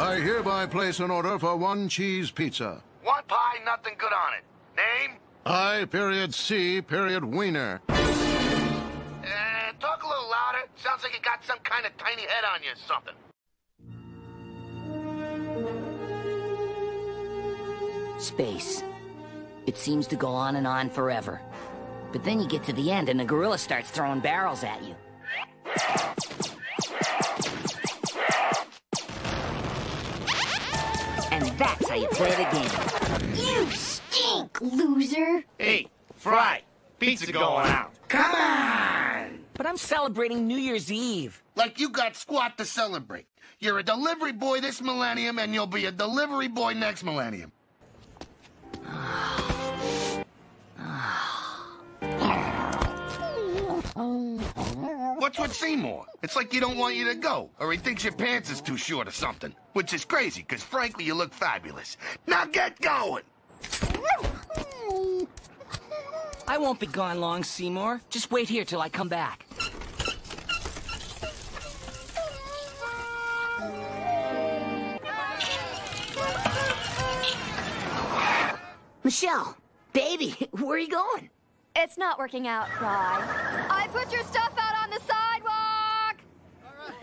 I hereby place an order for one cheese pizza. One pie, nothing good on it. Name? I period C period Wiener. Uh, talk a little louder. Sounds like you got some kind of tiny head on you or something. Space. It seems to go on and on forever. But then you get to the end and the gorilla starts throwing barrels at you. That's how you play the game. You stink, loser. Hey, Fry, pizza going out. Come on! But I'm celebrating New Year's Eve. Like you got squat to celebrate. You're a delivery boy this millennium, and you'll be a delivery boy next millennium. Oh. What's with Seymour? It's like he don't want you to go, or he thinks your pants is too short or something. Which is crazy, because frankly, you look fabulous. Now get going! I won't be gone long, Seymour. Just wait here till I come back. Michelle, baby, where are you going? It's not working out, Fry. I put your stuff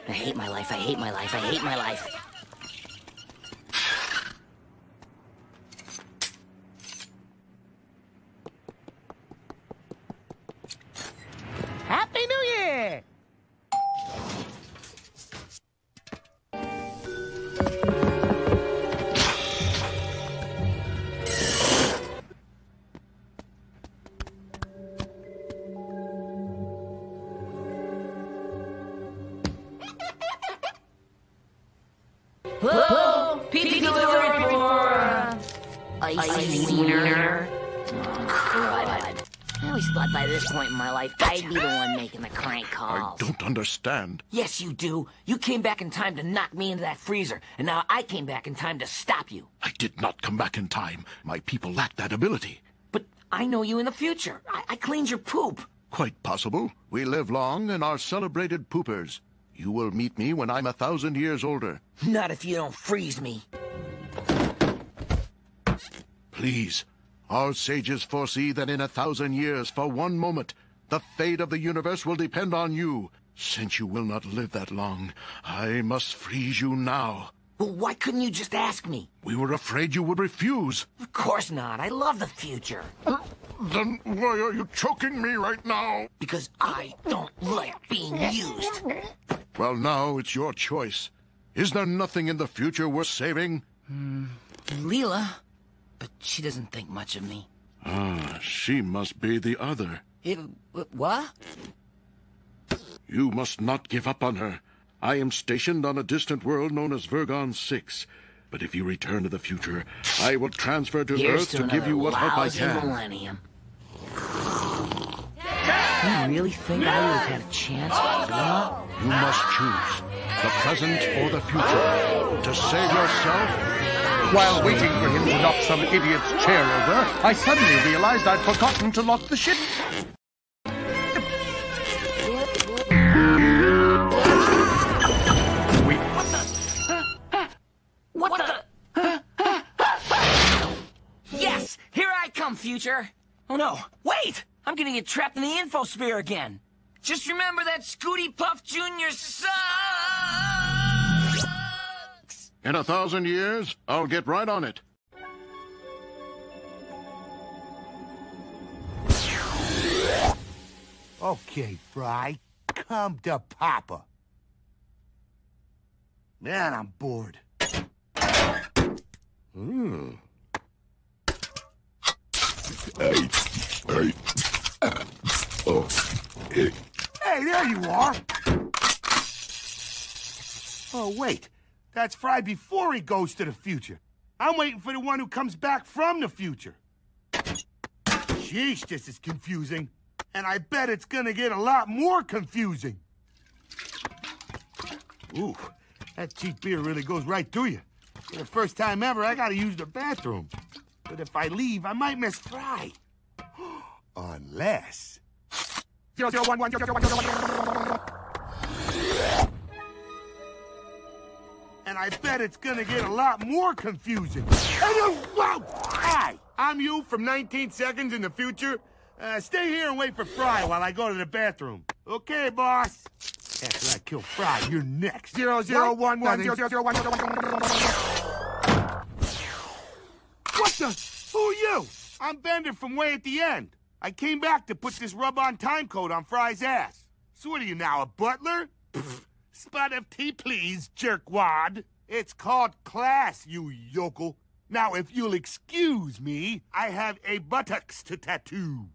I hate my life, I hate my life, I hate my life. Hello? Pizza delivery for... Icy Wiener. I always thought by this point in my life I'd be the one making the crank calls. I don't understand. Yes, you do. You came back in time to knock me into that freezer, and now I came back in time to stop you. I did not come back in time. My people lack that ability. But I know you in the future. I, I cleaned your poop. Quite possible. We live long and are celebrated poopers. You will meet me when I'm a thousand years older. Not if you don't freeze me. Please. Our sages foresee that in a thousand years, for one moment, the fate of the universe will depend on you. Since you will not live that long, I must freeze you now. Well, why couldn't you just ask me? We were afraid you would refuse. Of course not. I love the future. Then why are you choking me right now? Because I don't like being used. Well, now it's your choice. Is there nothing in the future worth saving? Leela, but she doesn't think much of me. Ah, she must be the other. It, what? You must not give up on her. I am stationed on a distant world known as Vergon 6. But if you return to the future, I will transfer to Here's Earth to, to, give you what help I can. millennium. You really think I would have had a chance with oh, Leela? You must choose the present or the future. To save yourself, While waiting for him to knock some idiot's chair over, I suddenly realized I'd forgotten to lock the ship. What, the? yes! Here I come, future! Oh no, wait! I'm gonna get trapped in the infosphere again! Just remember that Scooty Puff Jr. sucks! in a thousand years, I'll get right on it. Okay, Fry, come to Papa. Man, I'm bored. Hmm. Hey, there you are. Oh, wait. That's Fry before he goes to the future. I'm waiting for the one who comes back from the future. Sheesh, this is confusing. And I bet it's gonna get a lot more confusing. Ooh, that cheap beer really goes right through you. For the first time ever, I gotta use the bathroom. But if I leave, I might miss Fry. Unless... Zero, zero, one, one, zero, zero, one, zero, one. And I bet it's gonna get a lot more confusing. And you, whoa! Hi, I'm you from 19 seconds in the future. Uh, stay here and wait for Fry while I go to the bathroom. Okay, boss. After I kill Fry, you're next. Zero zero one one zero zero zero one zero one. What the? Who are you? I'm Bender from way at the end. I came back to put this rub-on time code on Fry's ass. So what are you now, a butler? Pfft. Spot of tea, please, jerkwad. It's called class, you yokel. Now, if you'll excuse me, I have a buttocks to tattoo.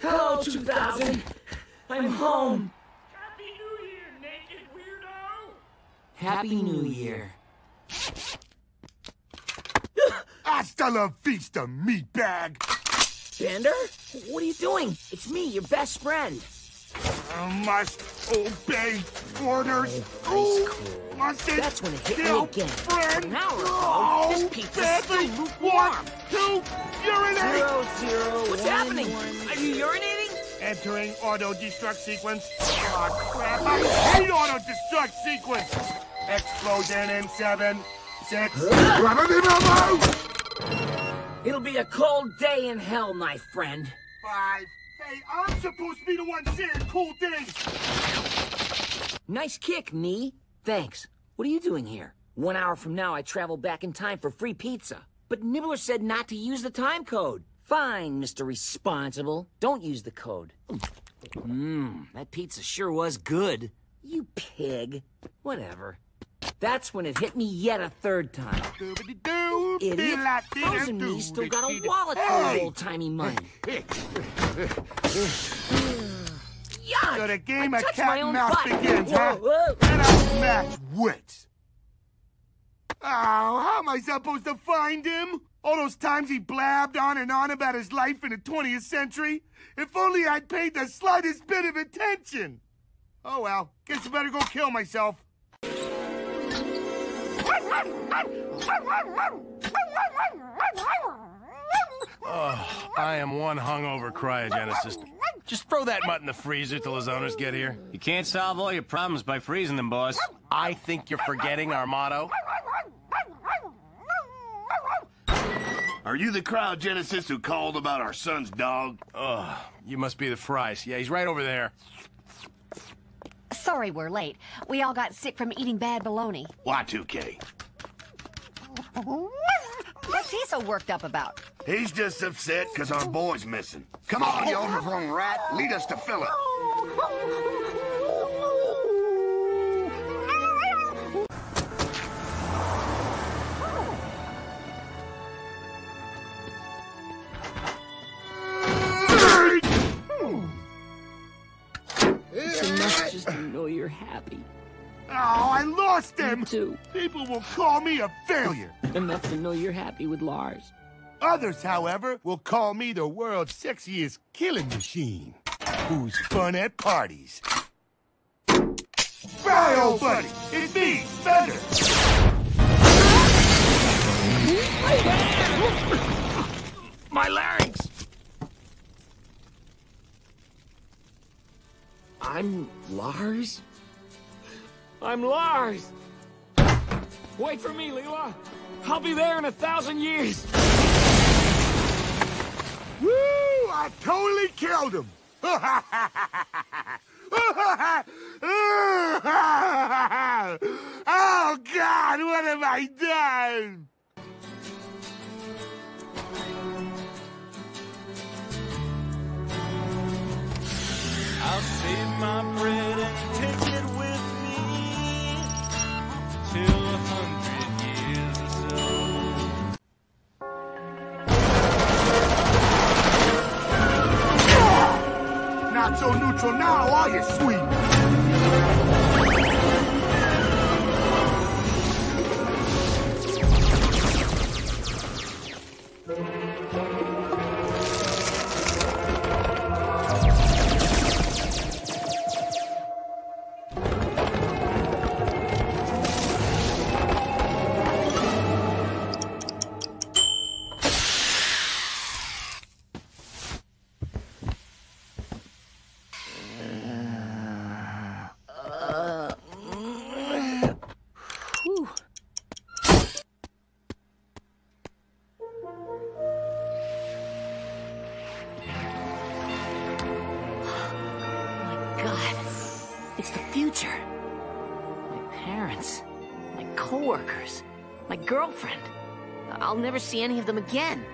Hello, 2000. I'm home. Happy New Year, naked weirdo! Happy New Year. Hasta la vista, meatbag. Bender? What are you doing? It's me, your best friend. I must obey orders. Oh, Ooh, must it That's when it hit me again. Friend. An hour ago, Oh, this oh, pizza's badly. still lukewarm. Two, urinate. Zero, zero, What's one, happening? one. Are you urinating? Entering auto-destruct sequence. Oh, crap. I hate auto-destruct sequence. Explosion in seven, six. It'll be a cold day in hell, my friend. Five. Hey, I'm supposed to be the one saying cool things. Nice kick, knee. Thanks. What are you doing here? One hour from now, I travel back in time for free pizza. But Nibbler said not to use the time code. Fine, Mr. Responsible. Don't use the code. Mmm, that pizza sure was good. You pig. Whatever. That's when it hit me yet a third time. Idiot. Frozen me still got a wallet full of old-timey money. So Yuck! the game I of cat and mouse butt. begins, huh? whoa. And I match wits. Oh, how am I supposed to find him? All those times he blabbed on and on about his life in the 20th century? If only I'd paid the slightest bit of attention. Oh well, guess I better go kill myself. Oh, I am one hungover cryogenicist. Just throw that mutt in the freezer till his owners get here. You can't solve all your problems by freezing them, boss. I think you're forgetting our motto. Are you the cryogenicist who called about our son's dog? Ugh, you must be the Frys. Yeah, he's right over there. Sorry we're late. We all got sick from eating bad bologna. Y2K. What's he so worked up about? He's just upset because our boy's missing. Come on, you overgrown rat. Lead us to Philip. It's enough just to know you're happy. Oh, I lost him! Too. People will call me a failure. Enough to know you're happy with Lars. Others, however, will call me the world's sexiest killing machine. Who's fun at parties? Right, old buddy! It's me, Thunder! My larynx! I'm Lars? I'm Lars! Wait for me, Leela! I'll be there in a thousand years! Woo! I totally killed him! oh, God, what have I done? I'll save my bread and take Not so neutral now, are you, sweet? It's the future. My parents, my coworkers, my girlfriend. I'll never see any of them again.